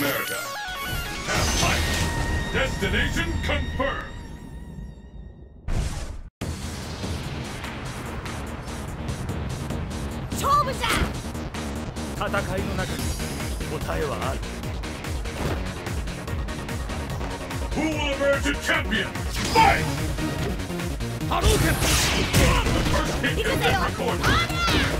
America. Have flight. Destination confirmed. 勝負じゃ戦いの中に答えはある Who will emerge a champion? Fight! 波動拳 The first hit has been recorded.